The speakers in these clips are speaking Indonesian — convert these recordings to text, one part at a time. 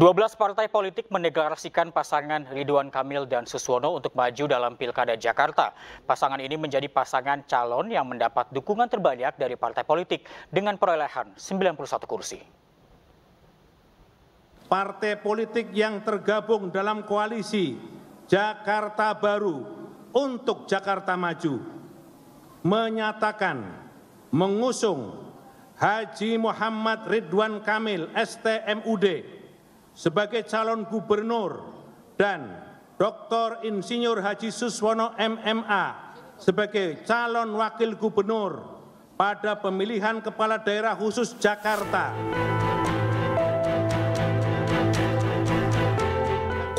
12 partai politik mendeklarasikan pasangan Ridwan Kamil dan Suswono untuk maju dalam Pilkada Jakarta. Pasangan ini menjadi pasangan calon yang mendapat dukungan terbanyak dari partai politik dengan perolehan 91 kursi. Partai politik yang tergabung dalam koalisi Jakarta Baru untuk Jakarta Maju menyatakan mengusung Haji Muhammad Ridwan Kamil STMUD sebagai calon gubernur dan Dr. Insinyur Haji Suswono MMA sebagai calon wakil gubernur pada pemilihan kepala daerah khusus Jakarta.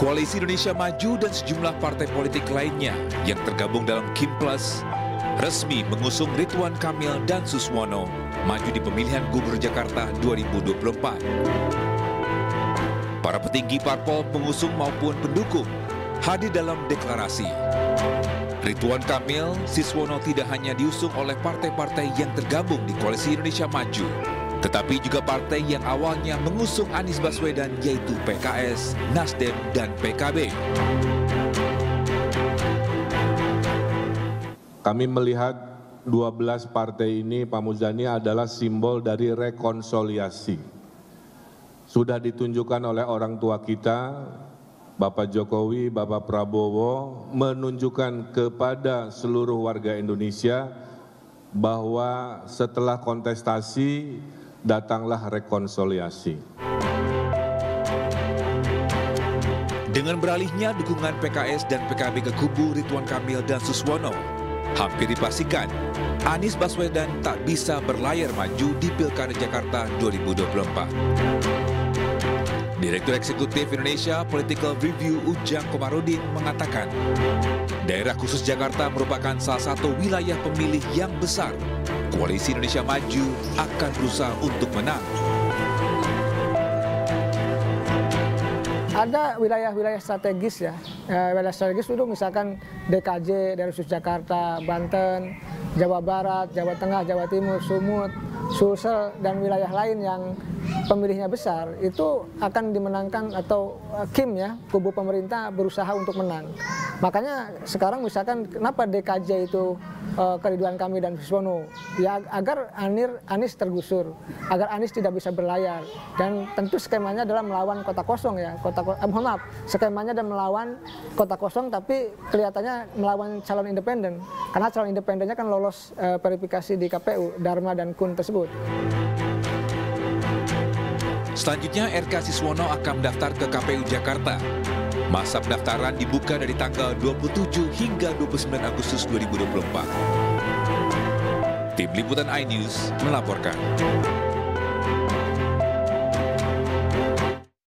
Koalisi Indonesia Maju dan sejumlah partai politik lainnya yang tergabung dalam Kim Plus resmi mengusung Ridwan Kamil dan Suswono maju di pemilihan Gubernur Jakarta 2024. Para petinggi parpol pengusung maupun pendukung hadir dalam deklarasi. Ridwan Kamil, Siswono tidak hanya diusung oleh partai-partai yang tergabung di Koalisi Indonesia Maju, tetapi juga partai yang awalnya mengusung Anies Baswedan yaitu PKS, Nasdem, dan PKB. Kami melihat 12 partai ini Pak Muzani adalah simbol dari rekonsiliasi sudah ditunjukkan oleh orang tua kita, Bapak Jokowi, Bapak Prabowo, menunjukkan kepada seluruh warga Indonesia bahwa setelah kontestasi datanglah rekonsiliasi. Dengan beralihnya dukungan PKS dan PKB ke kubu Ridwan Kamil dan Suswono, hampir dipastikan Anies Baswedan tak bisa berlayar maju di Pilkada Jakarta 2024. Direktur Eksekutif Indonesia Political Review Ujang Komarudin mengatakan, daerah khusus Jakarta merupakan salah satu wilayah pemilih yang besar. Koalisi Indonesia Maju akan berusaha untuk menang. Ada wilayah-wilayah strategis ya, ya wilayah strategis itu misalkan DKJ, daerah khusus Jakarta, Banten, Jawa Barat, Jawa Tengah, Jawa Timur, Sumut, Sulsel, dan wilayah lain yang pemilihnya besar itu akan dimenangkan atau uh, Kim ya kubu pemerintah berusaha untuk menang. Makanya sekarang misalkan kenapa DKJ itu uh, keriduan kami dan Viswono ya agar Anir Anis tergusur, agar Anis tidak bisa berlayar dan tentu skemanya adalah melawan kota kosong ya kota eh, mohon maaf skemanya adalah melawan kota kosong tapi kelihatannya melawan calon independen karena calon independennya kan lolos uh, verifikasi di KPU Dharma dan Kun tersebut. Selanjutnya RK Siswono akan mendaftar ke KPU Jakarta. Masa pendaftaran dibuka dari tanggal 27 hingga 29 Agustus 2024. Tim Liputan iNews melaporkan.